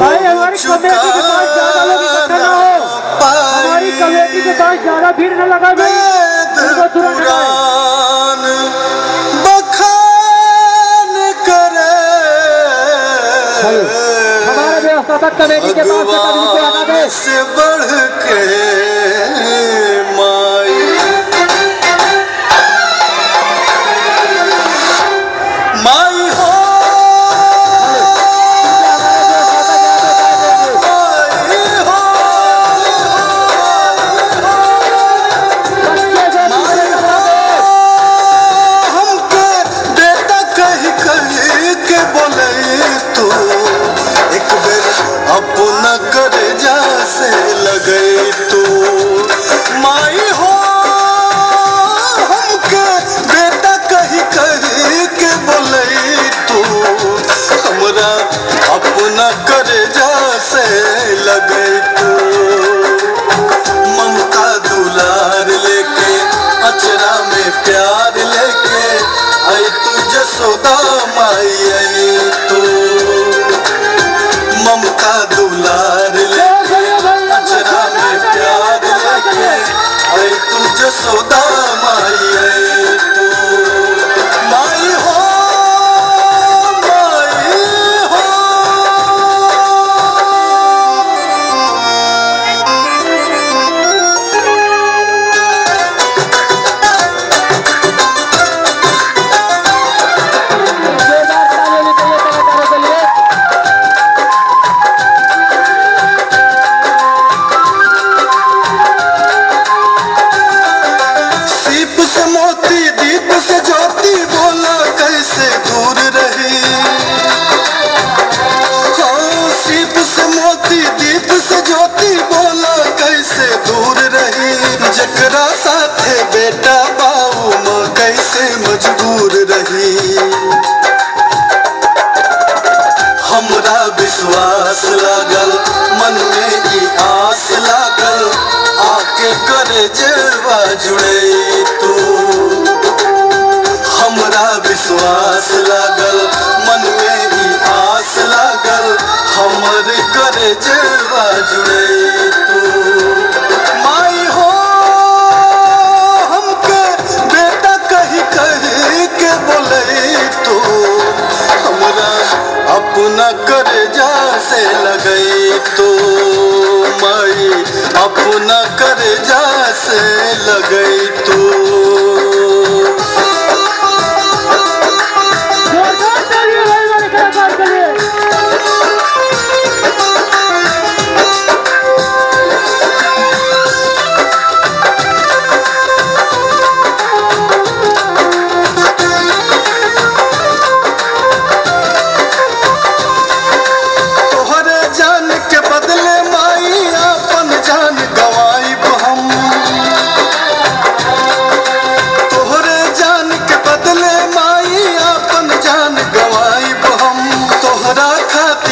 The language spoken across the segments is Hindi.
भाई हमारी कमेटी के पास ज़्यादा लोग इकट्ठा ना हो। हमारी कमेटी के पास ज़्यादा भीड़ न लगा भाई। उनको तुरंत हमारे व्यवस्थापक कमेटी के पास से को हटा दे। माई तू दूर रही, जकरा साथे बेटा बाऊ, माँ कैसे मजबूर रही? हमरा विश्वास लागल, मन में ई आस लागल, आके करे जेवा जुड़े तू। हमरा विश्वास लागल, मन में ई आस लागल, हमर करे जेवा जुड़े अपना कर से लगे तो माई। अपना कर से लगे तो।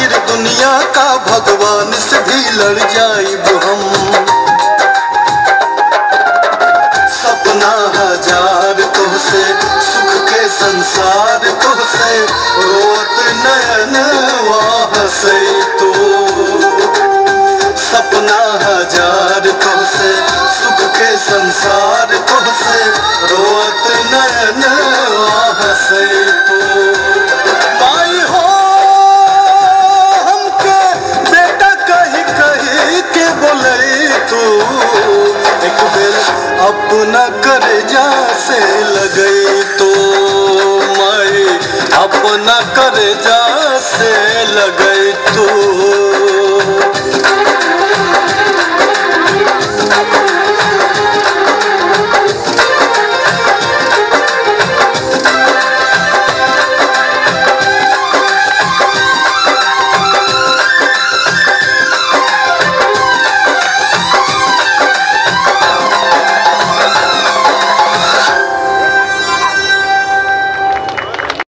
खातिर दुनिया का भगवान से भी लड़ जाए हम। लगे तो माई अपना कर जा से लगे तू।